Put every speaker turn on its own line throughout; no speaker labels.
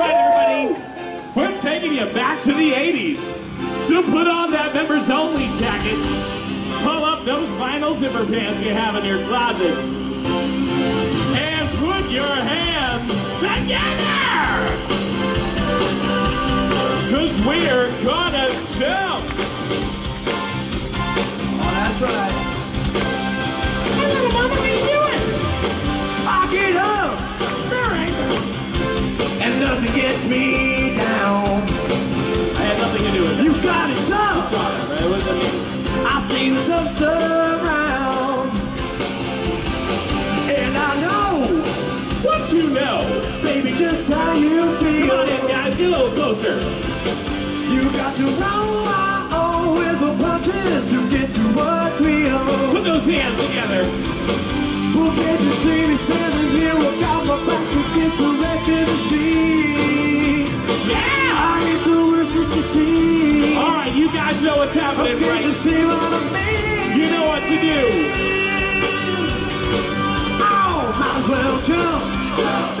right, everybody. We're taking you back to the 80s. So put on that members only jacket. Pull up those vinyl zipper pants you have in your closet. And put your hands together.
Me down.
I had nothing to do with it.
You got it tough.
Right? What does that mean?
I see the dumpster around, and I know,
What you know?
baby, just how you feel.
Come on in, guys. Get a little closer.
You got to roll my own with the punches to get to what we own.
Put those hands together.
Well, can't you see me
what's happening, right?
what
You know what to do.
Oh, might as well jump. You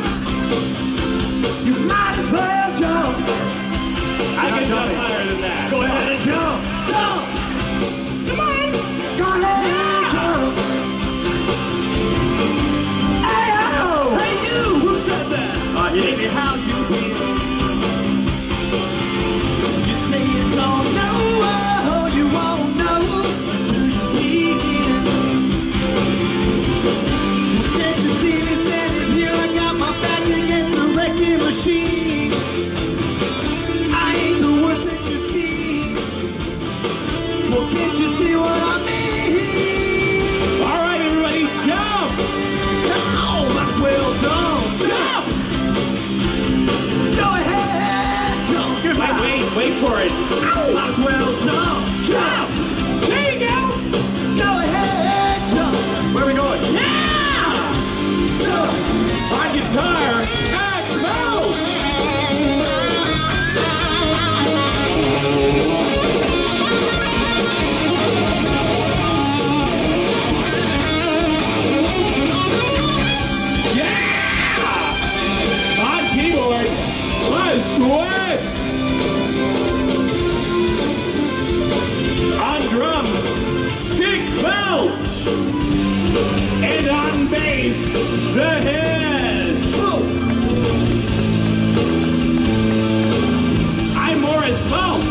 wait for it.
Might as well jump.
There you go!
Go ahead, jump. Where are we going?
Yeah!
Jump.
Sticks Belch! And on bass, the head. I'm Morris Mulch,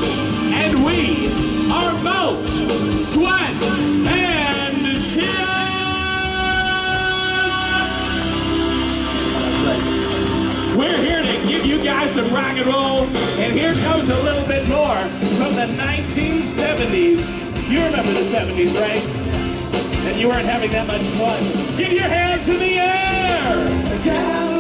and we are Mulch, Sweat, and Shears. We're here to give you guys some rock and roll, and here comes a little bit more from the 1970s. You remember the 70s, right? And you weren't having that much fun. Get your hands in the air!